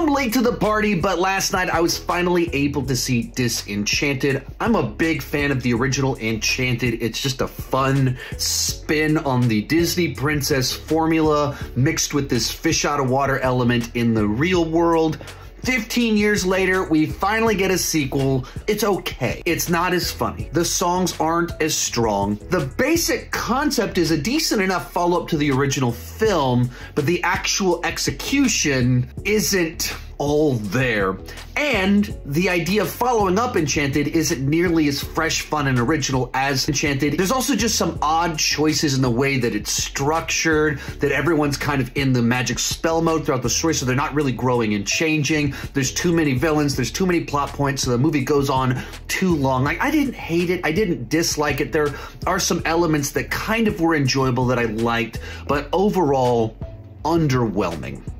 I'm late to the party, but last night I was finally able to see Disenchanted. I'm a big fan of the original Enchanted. It's just a fun spin on the Disney princess formula mixed with this fish out of water element in the real world. 15 years later, we finally get a sequel. It's okay. It's not as funny. The songs aren't as strong. The basic concept is a decent enough follow up to the original film, but the actual execution isn't all there. And the idea of following up Enchanted isn't nearly as fresh, fun, and original as Enchanted. There's also just some odd choices in the way that it's structured, that everyone's kind of in the magic spell mode throughout the story, so they're not really growing and changing. There's too many villains, there's too many plot points, so the movie goes on too long. Like, I didn't hate it, I didn't dislike it. There are some elements that kind of were enjoyable that I liked, but overall, underwhelming.